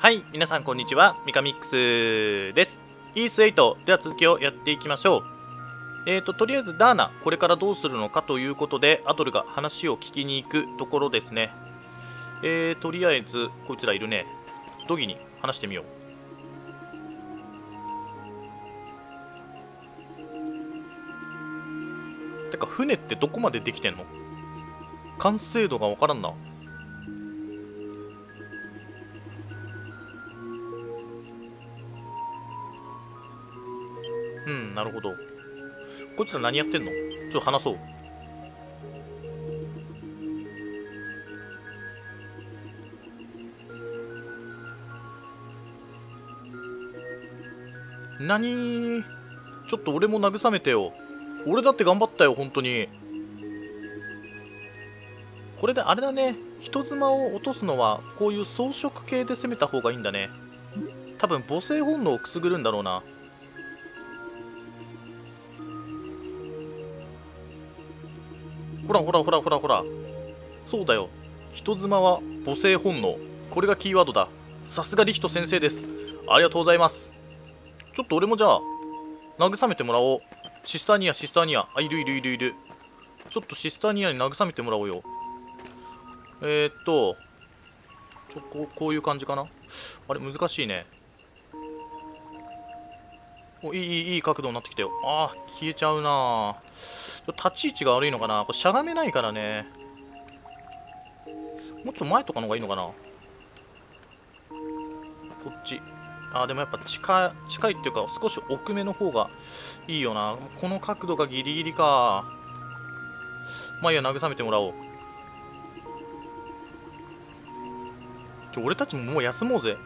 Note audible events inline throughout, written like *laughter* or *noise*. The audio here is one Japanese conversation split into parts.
はい、皆さんこんにちは。ミカミックスです。イース8では続きをやっていきましょう。えーと、とりあえずダーナ、これからどうするのかということで、アドルが話を聞きに行くところですね。えー、とりあえず、こいつらいるね。ドギに話してみよう。てか、船ってどこまでできてんの？完成度がわからんな。なるほど。こいつら何やってんの？ちょっと話そう。何？ちょっと俺も慰めてよ。俺だって頑張ったよ、本当に。これであれだね。人妻を落とすのは、こういう装飾系で攻めた方がいいんだね。多分母性本能をくすぐるんだろうな。ほらほらほらほらほら。そうだよ。人妻は母性本能。これがキーワードだ。さすがリヒト先生です。ありがとうございます。ちょっと俺もじゃあ慰めてもらおう。シスターニアシスターニア。あいるいるいるいる。ちょっとシスターニアに慰めてもらおうよ。えー、っとちょこうこういう感じかな。あれ難しいね。おいいいいいい角度になってきたよ。ああ消えちゃうな立ち位置が悪いのかな？これしゃがめないからね。もうちょっと前とかの方がいいのかな？こっち。あでもやっぱ近い近いっていうか少し奥めの方がいいよな。この角度がギリギリか。まあいいや慰めてもらおう。ちょ俺たちももう休もうぜ。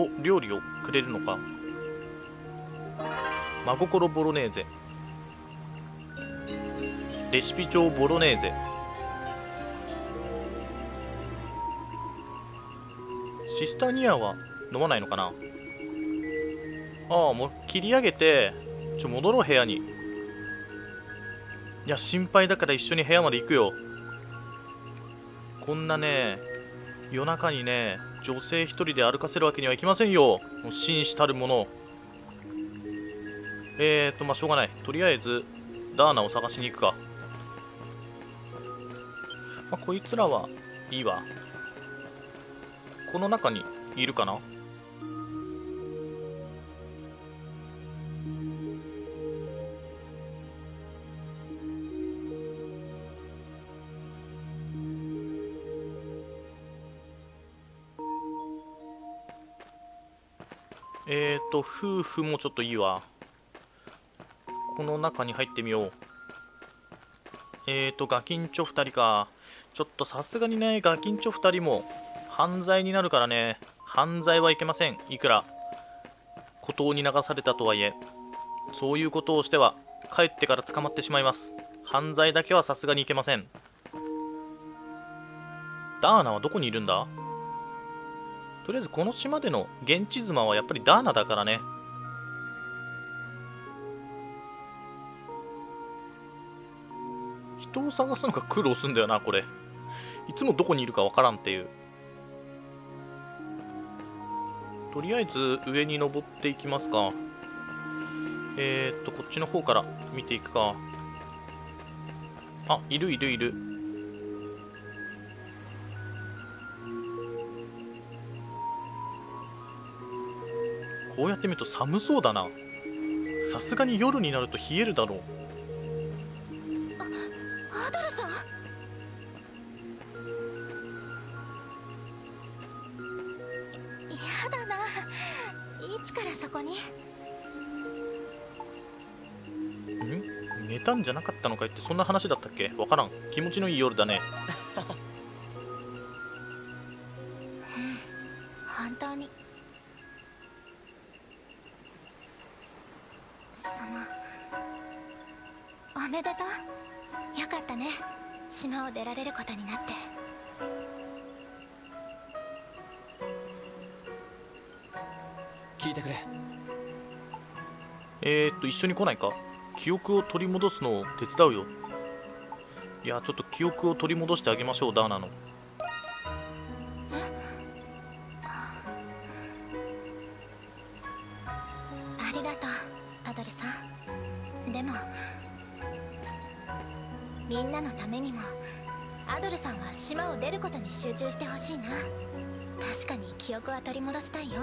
お料理をくれるのか。真心ボロネーゼ。レシピ帳ボロネーゼ。シスタニアは飲まないのかな？ああもう切り上げてちょ戻ろう部屋に。いや心配だから一緒に部屋まで行くよ。こんなね夜中にね女性一人で歩かせるわけにはいきませんよ。もう紳士たるもの。えーとまあしょうがない。とりあえずダーナを探しに行くか、まあ、こいつらはいいわ。この中にいるかな？と、夫婦もちょっといいわ。この中に入ってみよう。えーと、ガキンチョ2人か。ちょっとさすがにね、ガキンチョ2人も犯罪になるからね。犯罪はいけません。いくら孤島に流されたとはいえ。そういうことをしては、帰ってから捕まってしまいます。犯罪だけはさすがにいけません。ダーナはどこにいるんだ？とりあえずこの島での現地妻はやっぱりダーナだからね。人を探すのが苦労するんだよな、これ。いつもどこにいるかわからんっていう。とりあえず上に登っていきますか。えー、っと、こっちの方から見ていくか。あ、いるいるいる。こうやって見ると寒そうだな。さすがに夜になると冷えるだろう。あアドルさん？やだな。いつからそこに？ん？寝たんじゃなかったのかいってそんな話だったっけ？わからん。気持ちのいい夜だね一緒に来ないか？記憶を取り戻すのを手伝うよ。いやちょっと記憶を取り戻してあげましょうダーナの。ありがとうアドルさん。でもみんなのためにもアドルさんは島を出ることに集中してほしいな。確かに記憶は取り戻したいよ。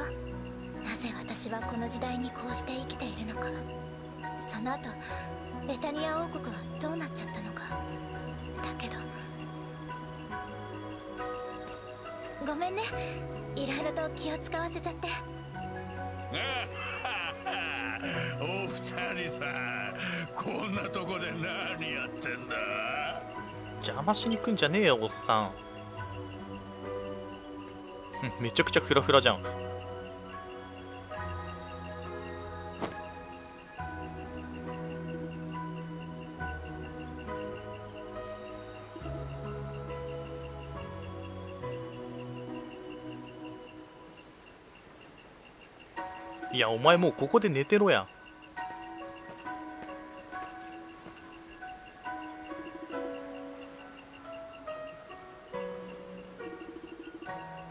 なぜ私はこの時代にこうして生きているのか。その後エタニア王国はどうなっちゃったのか。だけどごめんね。いろいろと気を使わせちゃって。*laughs* お二人さこんなとこで何やってんだ？邪魔しに来んじゃねえよおっさん。*laughs* めちゃくちゃフラフラじゃんお前もうここで寝てろや。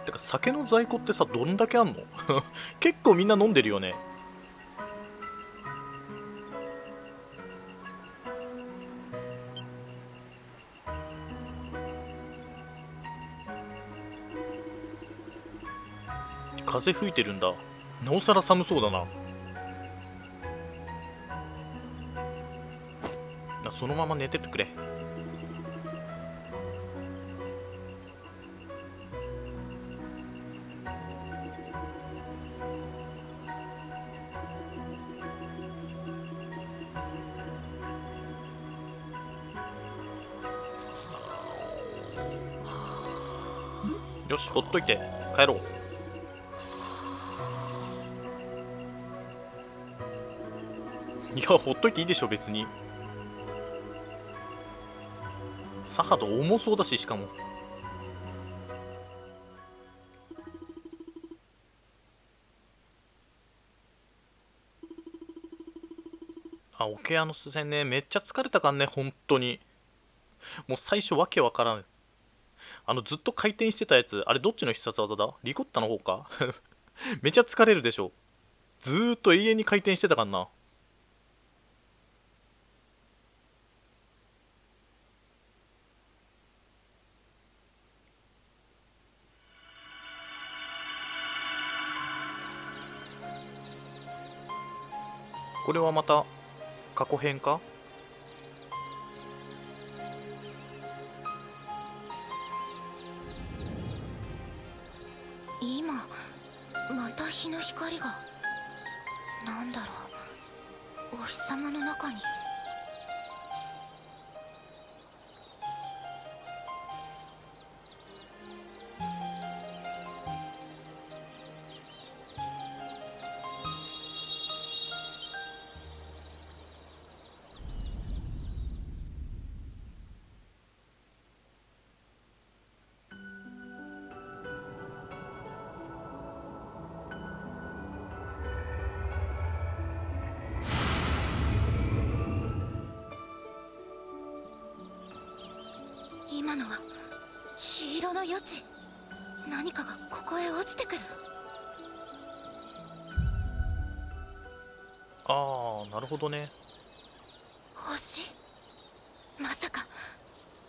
てか酒の在庫ってさどんだけあんの？*laughs* 結構みんな飲んでるよね。風吹いてるんだ。なおさら寒そうだな。そのまま寝ててくれ。よしほっといて帰ろう。やほっといていいでしょ別に。サハド重そうだししかも。あオケアノス戦ねめっちゃ疲れたかんね本当に。もう最初わけわからん。あのずっと回転してたやつあれどっちの必殺技だ？リコッタの方か？*laughs* めちゃ疲れるでしょ。ずーっと永遠に回転してたかんな。れはまた過去編か？今のは黄色の余地何かがここへ落ちてくるああなるほどね。星？まさか。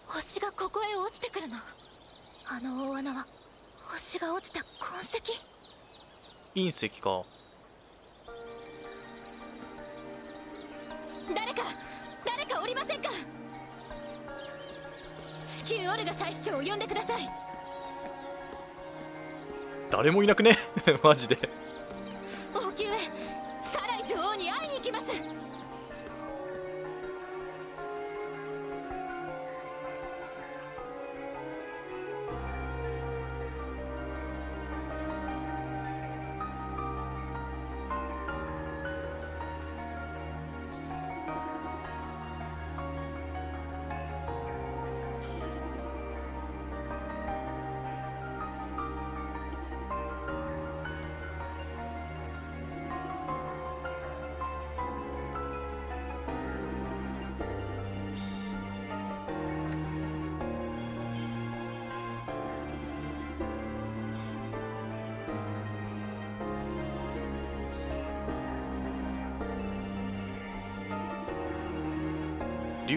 星がここへ落ちてくるの？あの大穴は星が落ちた痕跡？隕石か。誰か誰かおりませんか？至急オルガ祭司長を呼んでください。誰もいなくね？*laughs* マジで。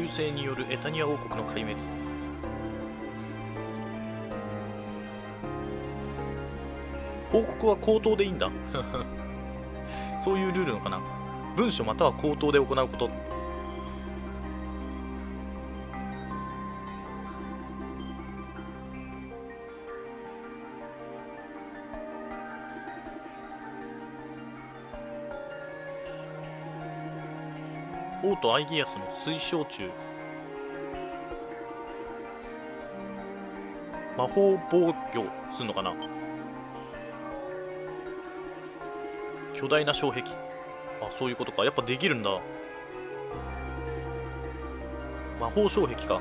流星によるエタニア王国の壊滅。報告は口頭でいいんだ。*laughs* そういうルールのかな。文書または口頭で行うこと。王とアイギアスの水晶中魔法防御すんのかな？巨大な障壁。あそういうことか。やっぱできるんだ。魔法障壁か。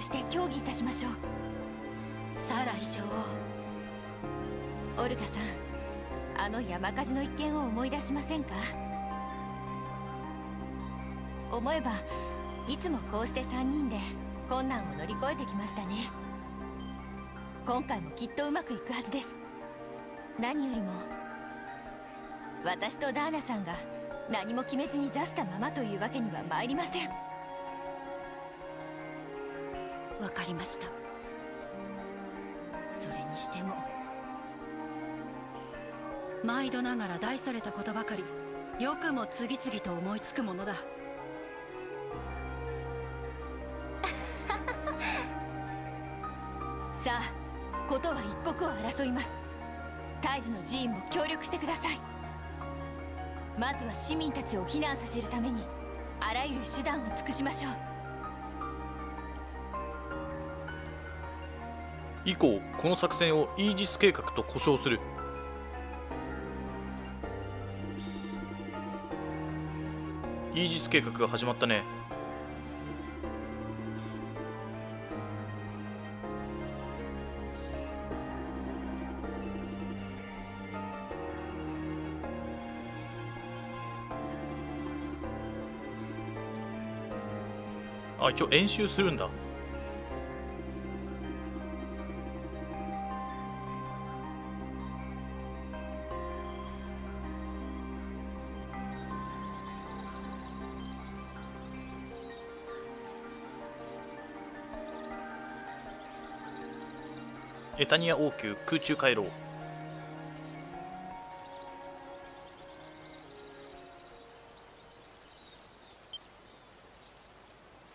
集して協議いたしましょう。サライ女王オルガさんあの山火事の一件を思い出しませんか？思えばいつもこうして3人で困難を乗り越えてきましたね。今回もきっとうまくいくはずです。何よりも私とダーナさんが何も決めずに座したままというわけには参りません。わかりました。それにしても毎度ながら大それたことばかりよくも次々と思いつくものだ。*laughs* さあことは一刻を争います。大治の寺院も協力してください。まずは市民たちを避難させるためにあらゆる手段を尽くしましょう以降この作戦をイージス計画と呼称する。イージス計画が始まったね。あ一応演習するんだ。エタニア王宮空中回廊。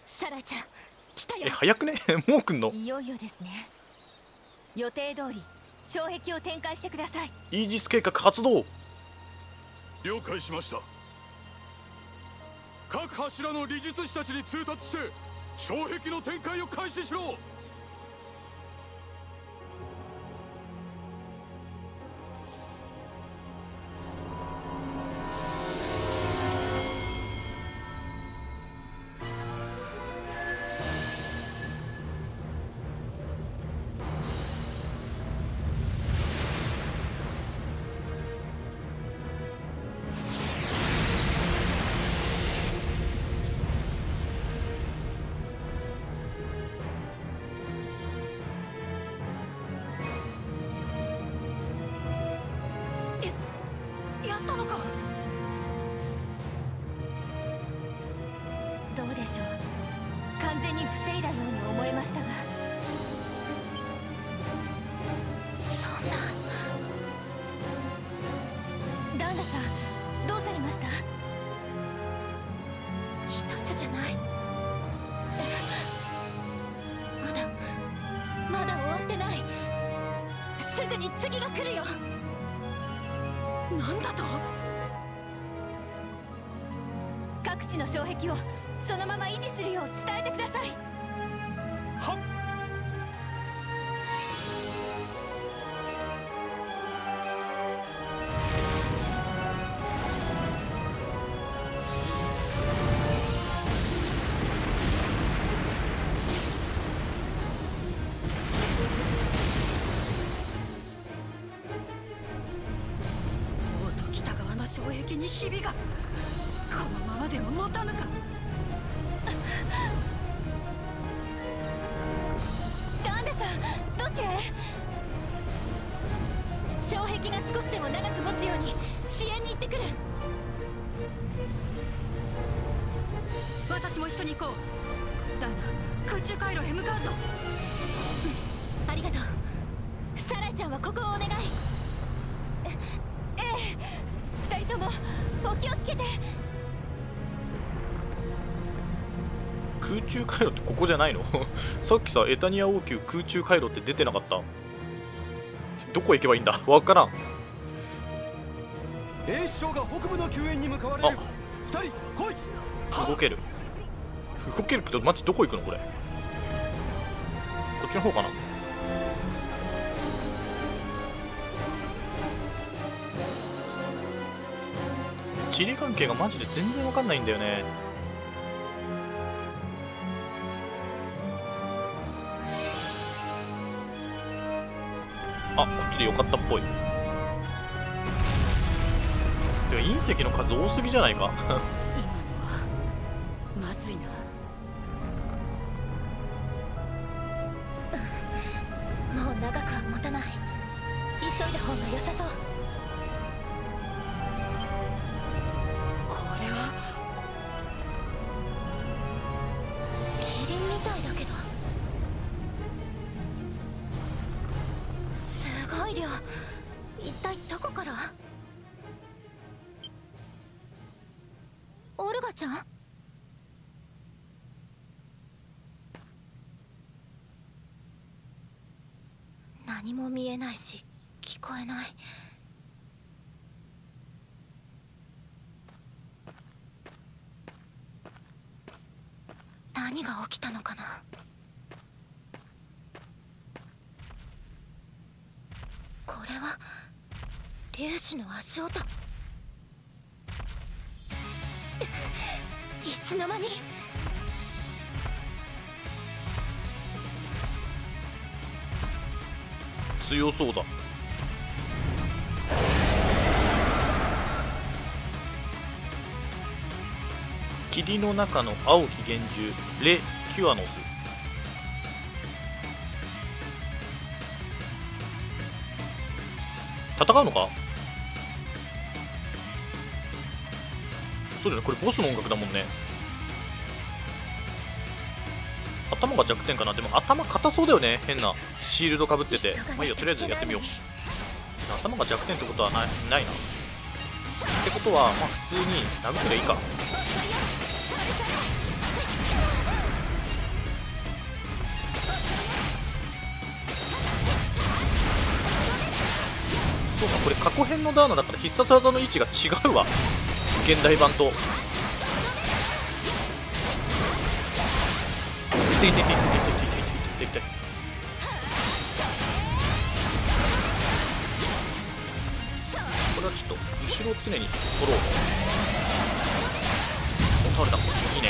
サラちゃん来たよ。え早くね？*laughs* もう来んの？いよいよですね。予定通り障壁を展開してください。イージス計画発動。了解しました。各柱の理術師たちに通達して障壁の展開を開始しろ一つじゃない。まだまだ終わってない。すぐに次が来るよ。なんだと？各地の障壁をそのまま維持するよう伝えてください。はっ。へ向かうぞ。ありがとう。サライちゃんはここをお願い。えええ。二人ともお気をつけて。空中回路ってここじゃないの？*laughs* さっきさエタニア王宮空中回路って出てなかった？どこ行けばいいんだ？わからん。衛視長が北部の救援に向かわれる。二人来い。動ける。動けるけどマジどこ行くのこれ？ちの方かな。地理関係がマジで全然わかんないんだよね。あこっちでよかったっぽい。てか隕石の数多すぎじゃないか？*laughs* 急いだ方が良さそう。これはキリンみたいだけど。すごい量。一体どこから？オルガちゃん？何も見えないし。聞こえない。何が起きたのかな？これは粒子の足音。いつの間に？強そうだ。霧の中の青き幻獣レ・キュアノス。戦うのか？そうだよねこれボスの音楽だもんね。頭が弱点かな？でも頭硬そうだよね変な。シールドかぶってて。まあいいよとりあえずやってみよう。頭が弱点ってことはないないな。ってことはまあ普通に殴ってりゃいいか。これ過去編のダーナだから必殺技の位置が違うわ。現代版と。痛い痛い痛い痛い痛い痛い痛い痛い痛いこれはちょっと後ろを常に取ろうお倒れたいいね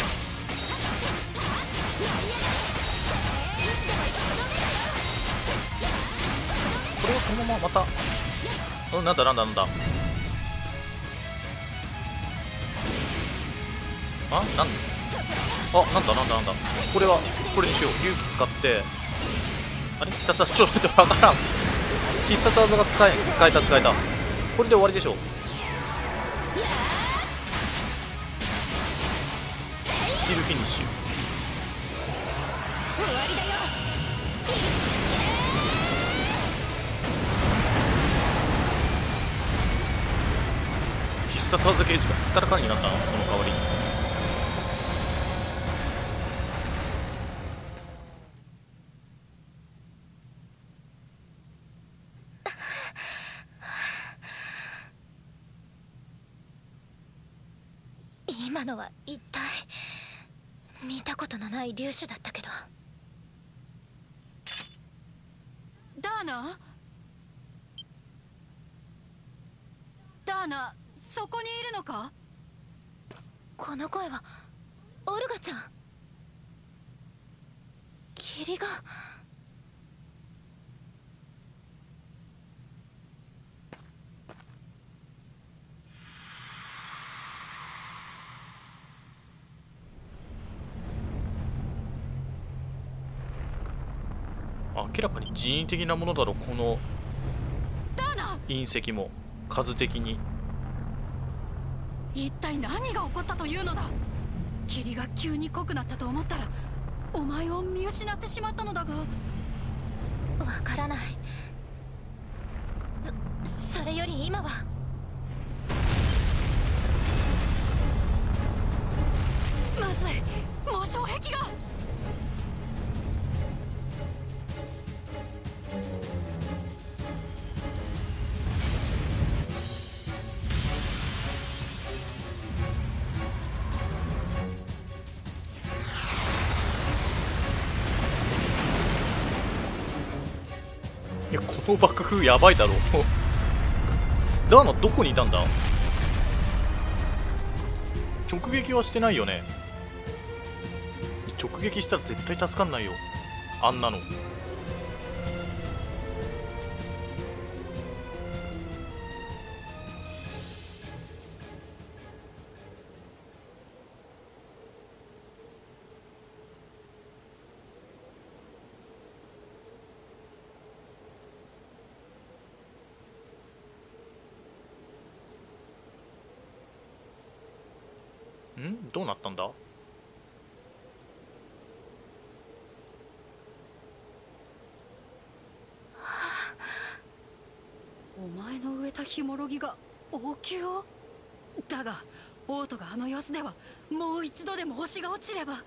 これをそのまままたうんなんだなんだなんだ。あなんあなんだなんだなんだ。これはこれにしよう。勇気使って。あれ？必殺技ちょっとわからん。必殺技が使え使えた使えた。これで終わりでしょう。スキルフィニッシュ。終わりだよ必殺技ゲージがすっからかんになったのその代わりに。今のは一体見たことのない粒子だったけど。ダーナダーナそこにいるのか？この声はオルガちゃん。霧が。明らかに人為的なものだろこの隕石も。数的に。一体何が起こったというのだ？霧が急に濃くなったと思ったらお前を見失ってしまったのだが。わからない。そそれより今は。まずい。猛将壁がの爆風やばいだろ。ダーマどこにいたんだ？直撃はしてないよね。直撃したら絶対助かんないよ。あんなの。植えたヒモロギが王宮を？だが王都があの様子ではもう一度でも星が落ちれば。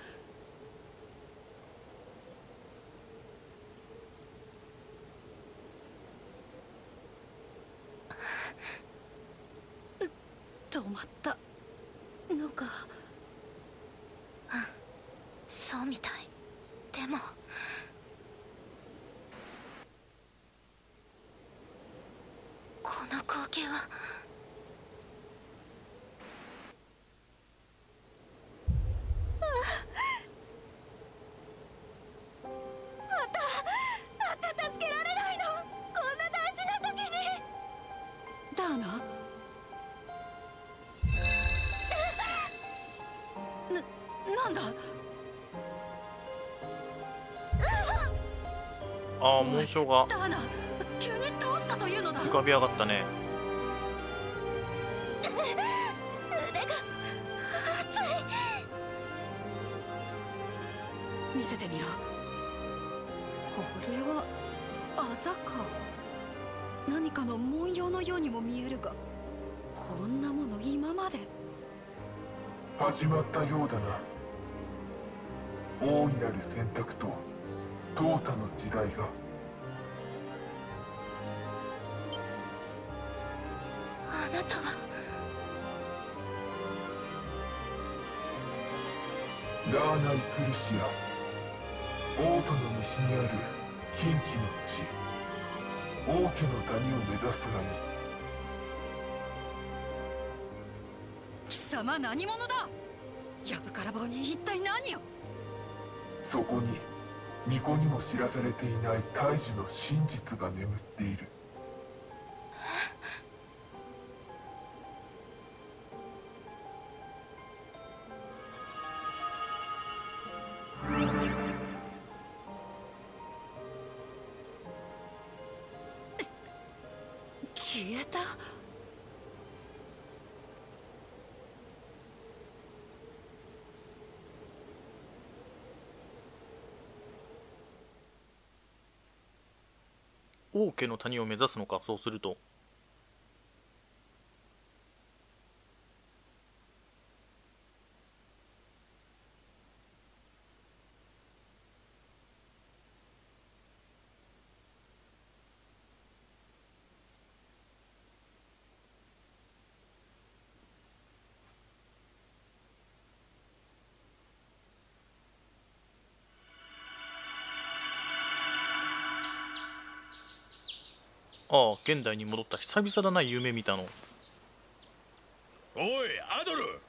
ああ紋章が。ダーナ急にどうしたというのだ。浮かび上がったね。腕が熱い。見せてみろ。これはあざか。何かの文様のようにも見えるがこんなもの今まで。始まったようだな。大いなる選択と淘汰の時代がラーナイ・クルシア。王都の西にある近畿の地。王家の谷を目指すがいい貴様何者だ？やぶから棒に一体何を？そこに巫女にも知らされていない大樹の真実が眠っている消えた？王家の谷を目指すのかそうすると。ああ現代に戻った久々だな夢見たの。おいアドル。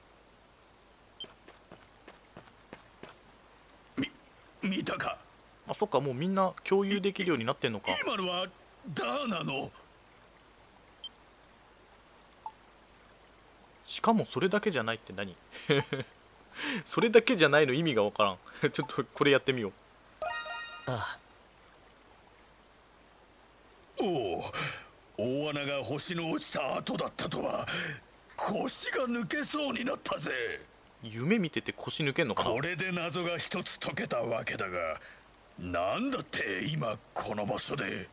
み見たか。あそっかもうみんな共有できるようになってんのか。今のはダーナの。しかもそれだけじゃないって何？*laughs* それだけじゃないの意味がわからん。*laughs* ちょっとこれやってみよう。ああおお大穴が星の落ちた後だったとは腰が抜けそうになったぜ。夢見てて腰抜けんのかな？これで謎が一つ解けたわけだがなんだって今この場所で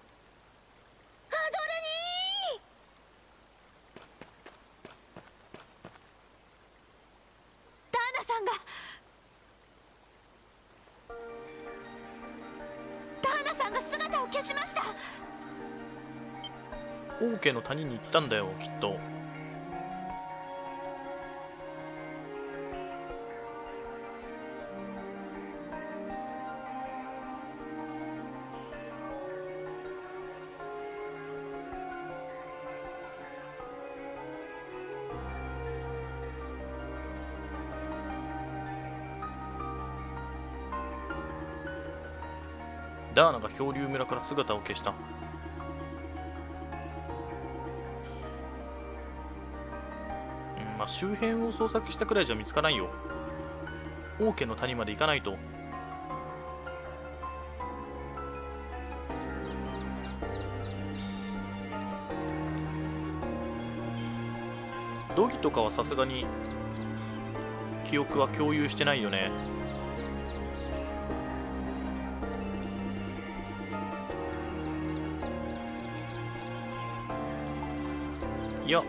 王家の谷に行ったんだよきっと。ダーナが漂流村から姿を消した。あ周辺を捜索したくらいじゃ見つからんよ。王家の谷まで行かないと。ドギとかはさすがに記憶は共有してないよね。いや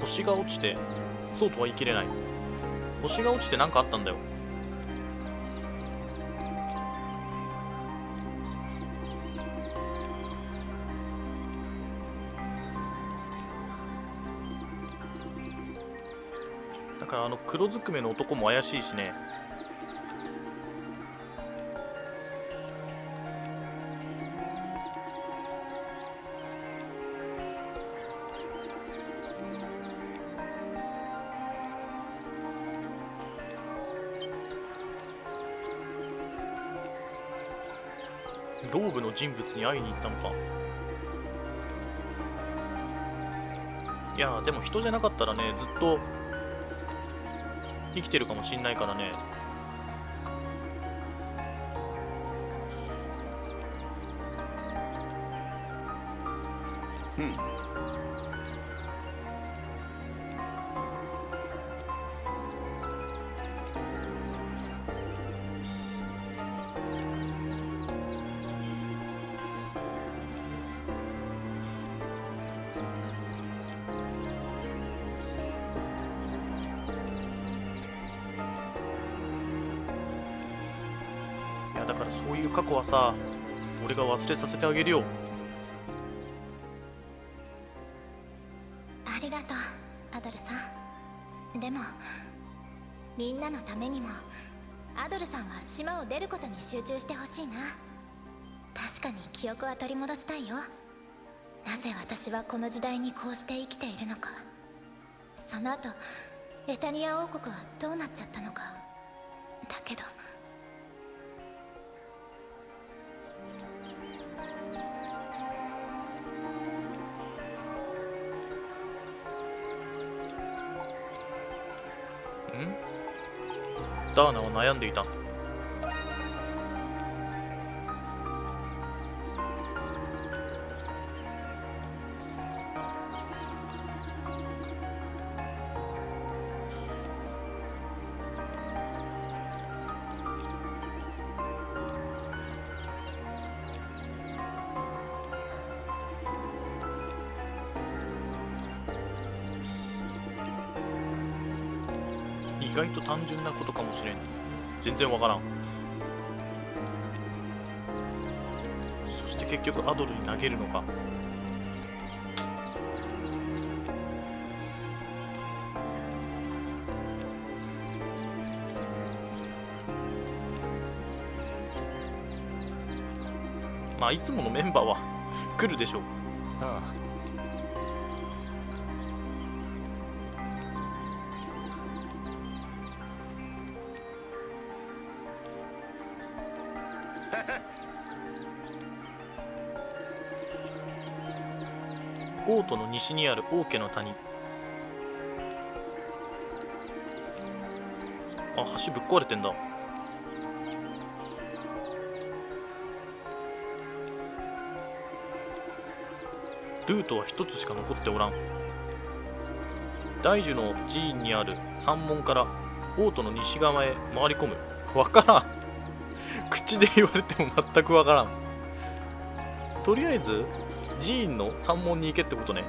星が落ちて。そうとは言い切れない。星が落ちて何かあったんだよ。だからあの黒ずくめの男も怪しいしね。ローブの人物に会いに行ったのか。いやでも人じゃなかったらねずっと生きてるかもしんないからね。うん。そういう過去はさ俺が忘れさせてあげるよ。ありがとうアドルさん。でもみんなのためにもアドルさんは島を出ることに集中してほしいな。確かに記憶は取り戻したいよ。なぜ私はこの時代にこうして生きているのか。その後エタニア王国はどうなっちゃったのか。だけどダーナは悩んでいた。意外と単純なことかもしれん。全然わからん。そして結局アドルに投げるのか。まあいつものメンバーは来るでしょう。オートの西にある王家の谷。あ橋ぶっ壊れてんだ。ルートは1つしか残っておらん。大樹の寺院にある山門から王都の西側へ回り込む。わからん。*laughs* 口で言われても全くわからん。とりあえず寺院の山門に行けってことね。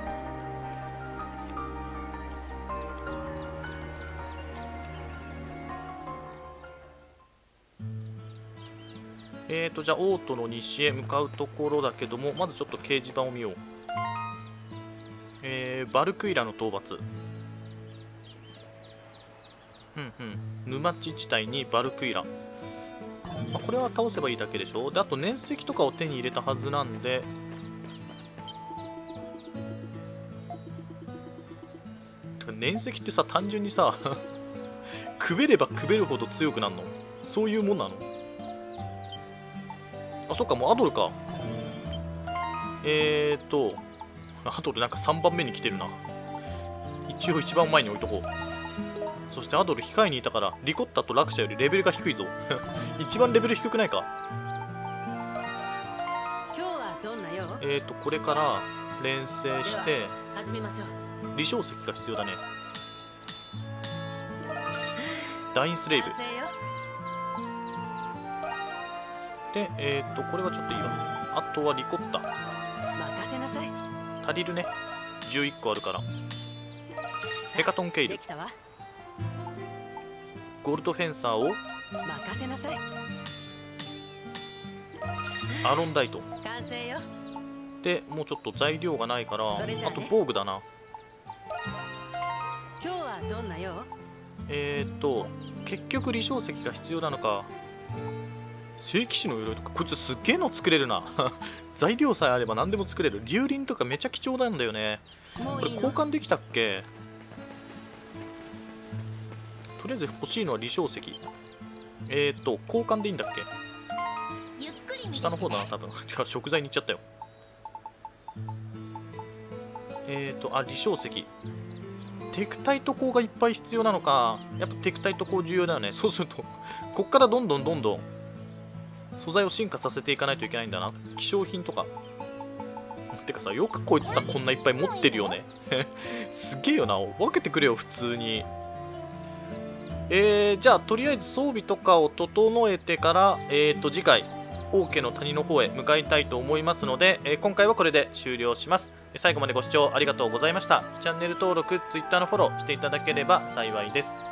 えーとじゃあ王都の西へ向かうところだけどもまずちょっと掲示板を見よう。えー、バルクイラの討伐。うんうん。沼地地帯にバルクイラ、まあ、これは倒せばいいだけでしょ。であと粘石とかを手に入れたはずなんでてか粘石ってさ単純にさ *laughs* くべればくべるほど強くなるの？そういうもんなの？あそっかもうアドルか。えーとアドルなんか3番目に来てるな。一応一番前に置いとこう。そしてアドル控えにいたからリコッタとラクシャよりレベルが低いぞ。*laughs* 一番レベル低くないか？今日はどんなよえーとこれから連成して始めましょう離晶石が必要だね。ダインスレイブ。でえーとこれはちょっといいわ。あとはリコッタ。任せなさい。足りるね。11個あるから。ヘカトンケイル。できたわ。ゴールドフェンサーを。任せなさい。アロンダイト。完成よ。でもうちょっと材料がないからあと防具だなどんなよ？えーと結局離晶石が必要なのか聖騎士の鎧とかこいつすっげえの作れるな。*laughs* 材料さえあれば何でも作れる。龍輪とかめちゃ貴重なんだよね。これ交換できたっけ？とりあえず欲しいのは離晶石。えーと交換でいいんだっけ？ゆっくり見て下の方だな多分。*laughs* 食材に行っちゃったよ。えーとあ離晶石テクタイト鋼がいっぱい必要なのかやっぱテクタイト鋼重要だよね。*laughs* そうするとこっからどんどんどんどん素材を進化させていかないといけないんだな。希少品とか。*laughs* てかさよくこいつさこんないっぱい持ってるよね。*laughs* すげえよな。分けてくれよ普通に。えー、じゃあとりあえず装備とかを整えてからえーと次回。王家の谷の方へ向かいたいと思いますので、えー今回はこれで終了します。最後までご視聴ありがとうございました。チャンネル登録 Twitter のフォローしていただければ幸いです。